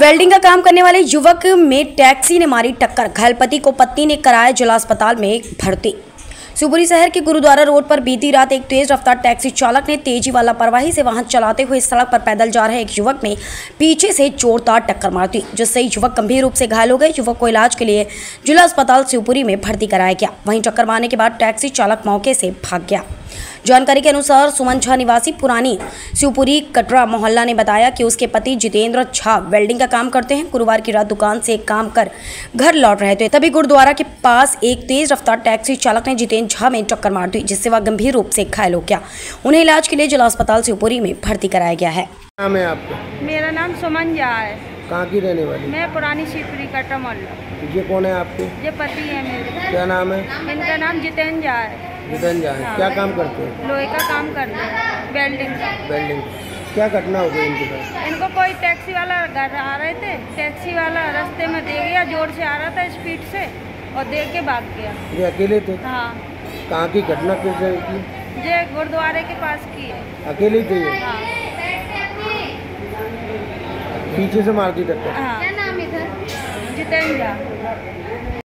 Welding का काम करने वाले युवक में टैक्सी ने मारी टक्कर। घायल पति को पत्नी ने कराया जिला अस्पताल में भर्ती। शिवपुरी शहर के गुरुद्वारा रोड पर बीती रात एक तेज रफ्तार टैक्सी चालक ने तेज़ी वाला लापरवाही से वाहन चलाते हुए सड़क पर पैदल जा रहे एक युवक में पीछे से जोरदार टक्कर मार दी, जिससे युवक गंभीर रूप से घायल हो गए। युवक को इलाज के लिए जिला अस्पताल शिवपुरी में भर्ती कराया गया। वहीं टक्कर मारने के बाद टैक्सी चालक मौके से भाग गया। जानकारी के अनुसार सुमन झा निवासी पुरानी शिवपुरी कटरा मोहल्ला ने बताया कि उसके पति जितेंद्र झा वेल्डिंग का काम करते हैं। गुरुवार की रात दुकान से काम कर घर लौट रहे थे। तभी गुरुद्वारा के पास एक तेज रफ्तार टैक्सी चालक ने जितेंद्र झा में टक्कर मार दी जिससे वह गंभीर रूप से घायल हो गया। उन्हें इलाज के लिए जिला अस्पताल शिवपुरी में भर्ती कराया गया है। नाम है आपका? मेरा नाम सुमन झा है। कहाँ की रहने वाली? मैं पुरानी शिवपुरी कट्टा मोहल्ला ये कौन है आपके? ये पति है मेरे। क्या नाम है? इनका नाम जितेंद्र झा है। जितन झा है। क्या काम करते हैं? लोहे का काम करते हैं। वेल्डिंग का। वेल्डिंग। क्या घटना हो गई इनके साथ? इनको कोई टैक्सी वाला घर आ रहे थे। टैक्सी वाला रास्ते में दे गया ज़ोर से आ रहा था स्पीड से और दे के भाग गया। ये अकेले थे? हाँ। कहाँ की घटना किस जगह की? ये गुरुद्वारे के पास की है। अकेले ही थे हाँ। पीछे से मार दी टक्कर हाँ। जितेंद्र। झा